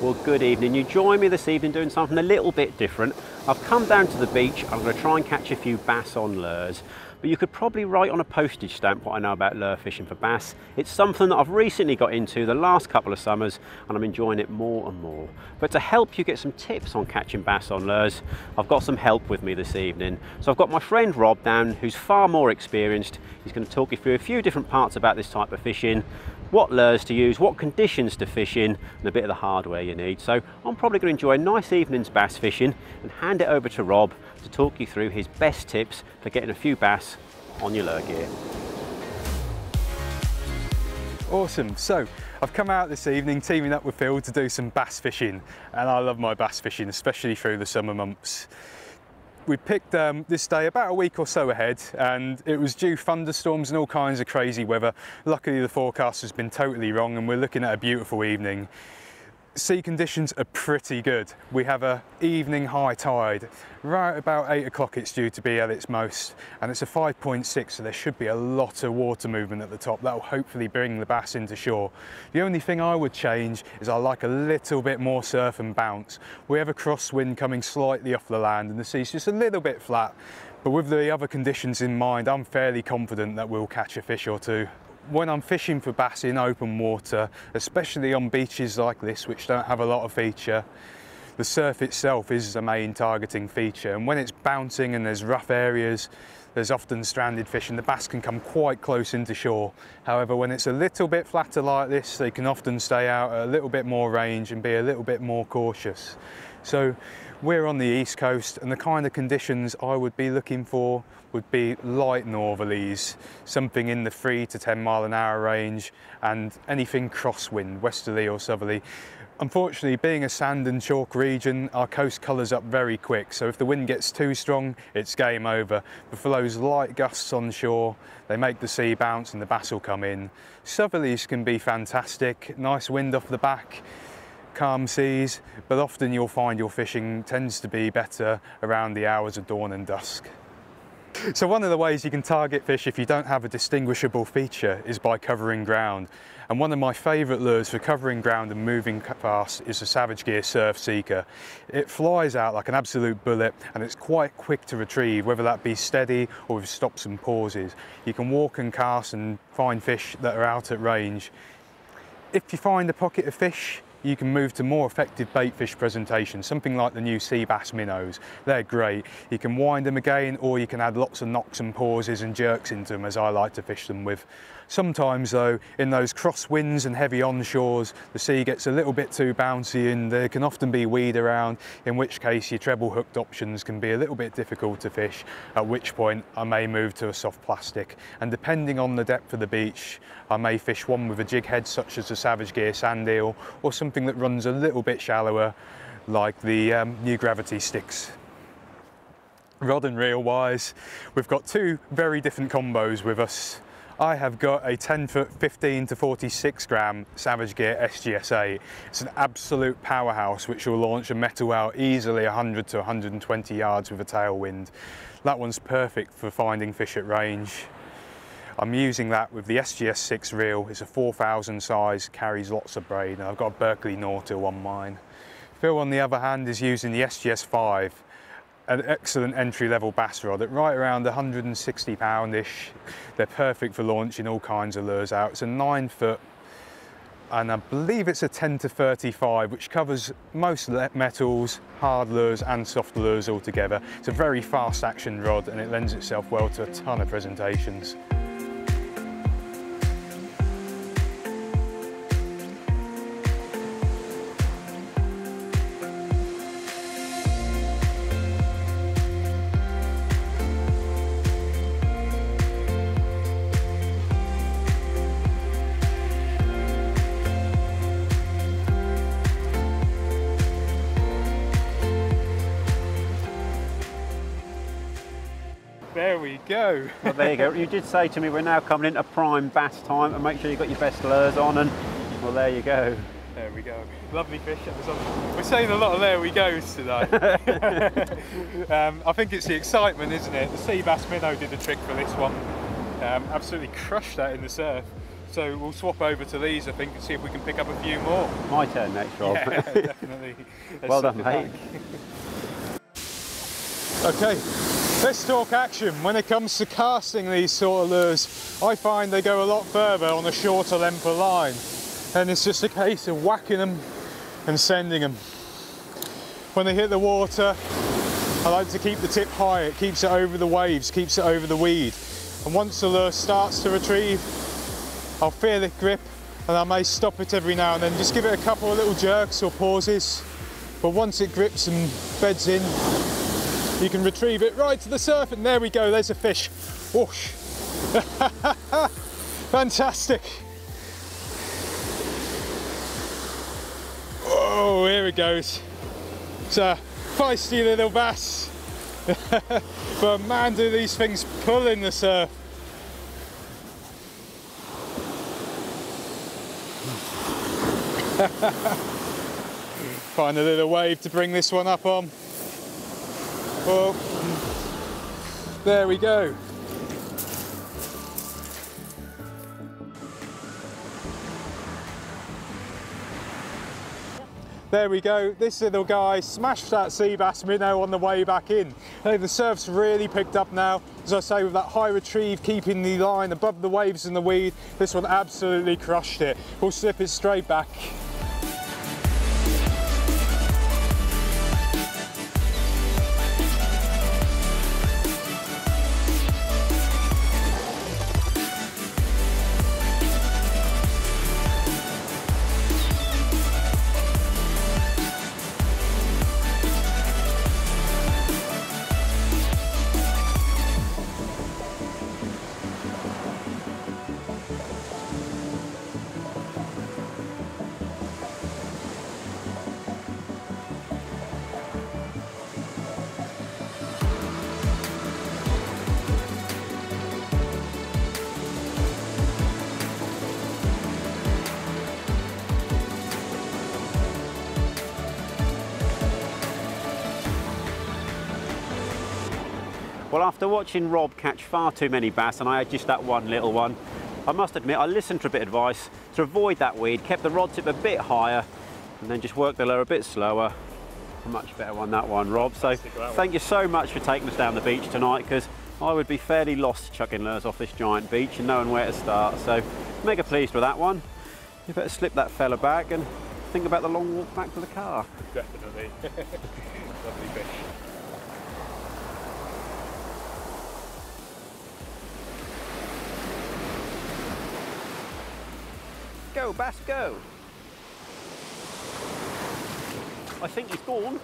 Well, good evening. You join me this evening doing something a little bit different. I've come down to the beach. I'm going to try and catch a few bass on lures. But you could probably write on a postage stamp what I know about lure fishing for bass. It's something that I've recently got into the last couple of summers and I'm enjoying it more and more. But to help you get some tips on catching bass on lures, I've got some help with me this evening. So I've got my friend Rob down, who's far more experienced. He's going to talk you through a few different parts about this type of fishing what lures to use, what conditions to fish in, and a bit of the hardware you need. So I'm probably going to enjoy a nice evening's bass fishing and hand it over to Rob to talk you through his best tips for getting a few bass on your lure gear. Awesome, so I've come out this evening teaming up with Phil to do some bass fishing and I love my bass fishing, especially through the summer months we picked um, this day about a week or so ahead and it was due thunderstorms and all kinds of crazy weather. Luckily the forecast has been totally wrong and we're looking at a beautiful evening. Sea conditions are pretty good. We have a evening high tide. Right about eight o'clock it's due to be at its most and it's a 5.6 so there should be a lot of water movement at the top. That will hopefully bring the bass into shore. The only thing I would change is I like a little bit more surf and bounce. We have a crosswind coming slightly off the land and the sea's just a little bit flat but with the other conditions in mind, I'm fairly confident that we'll catch a fish or two when I'm fishing for bass in open water, especially on beaches like this, which don't have a lot of feature, the surf itself is the main targeting feature. And when it's bouncing and there's rough areas, there's often stranded fish and the bass can come quite close into shore. However, when it's a little bit flatter like this, they can often stay out a little bit more range and be a little bit more cautious. So we're on the east coast and the kind of conditions I would be looking for would be light northerlies, something in the 3 to 10 mile an hour range and anything crosswind, westerly or southerly. Unfortunately, being a sand and chalk region, our coast colours up very quick, so if the wind gets too strong, it's game over. But for those light gusts on shore, they make the sea bounce and the bass will come in. Southerlies can be fantastic, nice wind off the back, calm seas, but often you'll find your fishing tends to be better around the hours of dawn and dusk. So one of the ways you can target fish if you don't have a distinguishable feature is by covering ground. And one of my favourite lures for covering ground and moving fast is the Savage Gear Surf Seeker. It flies out like an absolute bullet and it's quite quick to retrieve, whether that be steady or with stops and pauses. You can walk and cast and find fish that are out at range. If you find a pocket of fish, you can move to more effective bait fish presentation, something like the new sea bass minnows. They're great. You can wind them again or you can add lots of knocks and pauses and jerks into them as I like to fish them with. Sometimes though, in those crosswinds and heavy onshores, the sea gets a little bit too bouncy and there can often be weed around, in which case your treble hooked options can be a little bit difficult to fish, at which point I may move to a soft plastic. And depending on the depth of the beach, I may fish one with a jig head such as the Savage Gear Sand Eel, or something that runs a little bit shallower like the um, new gravity sticks rod and reel wise, we've got two very different combos with us. I have got a 10 foot 15 to 46 gram Savage Gear SGS8. It's an absolute powerhouse which will launch a metal out easily 100 to 120 yards with a tailwind. That one's perfect for finding fish at range. I'm using that with the SGS6 reel. It's a 4000 size, carries lots of braid, and I've got a Berkley Nautil on mine. Phil, on the other hand, is using the SGS5 an excellent entry-level bass rod at right around 160 pound-ish. They're perfect for launching all kinds of lures out. It's a nine foot and I believe it's a 10 to 35 which covers most metals, hard lures and soft lures altogether. It's a very fast action rod and it lends itself well to a ton of presentations. There we go. well, there you go. You did say to me we're now coming into prime bass time and make sure you've got your best lures on and well, there you go. There we go. Lovely fish. We're saying a lot of there we goes today. um, I think it's the excitement, isn't it? The sea bass minnow did the trick for this one. Um, absolutely crushed that in the surf. so we'll swap over to these, I think, and see if we can pick up a few more. My turn next, Rob. Yeah, definitely. well done, mate. Okay, let's talk action. When it comes to casting these sort of lures, I find they go a lot further on a shorter length of line. And it's just a case of whacking them and sending them. When they hit the water, I like to keep the tip high. It keeps it over the waves, keeps it over the weed. And once the lure starts to retrieve, I'll feel it grip and I may stop it every now and then. Just give it a couple of little jerks or pauses. But once it grips and beds in, you can retrieve it right to the surf and there we go, there's a fish. Whoosh. Fantastic. Oh, here it goes. It's a feisty little bass. but man, do these things pull in the surf. Find a little wave to bring this one up on. Well, there we go. There we go, this little guy smashed that sea bass minnow on the way back in. The surf's really picked up now. As I say, with that high retrieve, keeping the line above the waves and the weed, this one absolutely crushed it. We'll slip it straight back. Well, after watching Rob catch far too many bass, and I had just that one little one, I must admit I listened to a bit of advice to avoid that weed, kept the rod tip a bit higher, and then just worked the lure a bit slower. A much better one, that one, Rob. So thank you so much for taking us down the beach tonight, because I would be fairly lost chucking lures off this giant beach and knowing where to start. So mega pleased with that one. You better slip that fella back and think about the long walk back to the car. Definitely. Go, bass, go. I think he's gone.